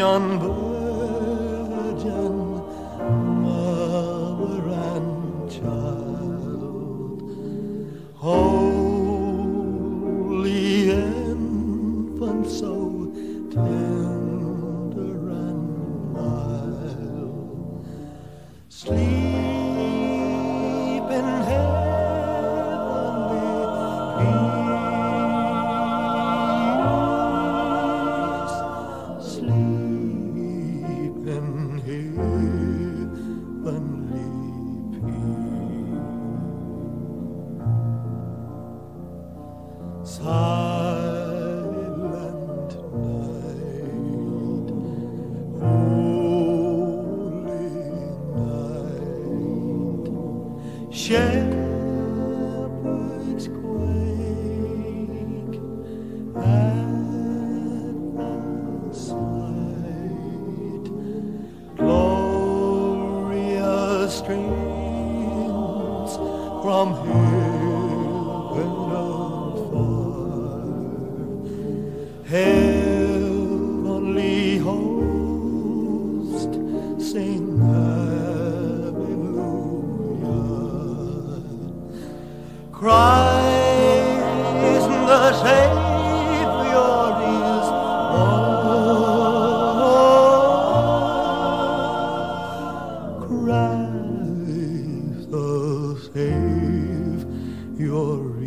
On virgin mother and child. Holy infant so tender and mild. Sleep openly peace. Silent night, holy night, shepherds quail. streams from heaven afar. Heavenly host sing hallelujah. Christ the Savior is born. right. your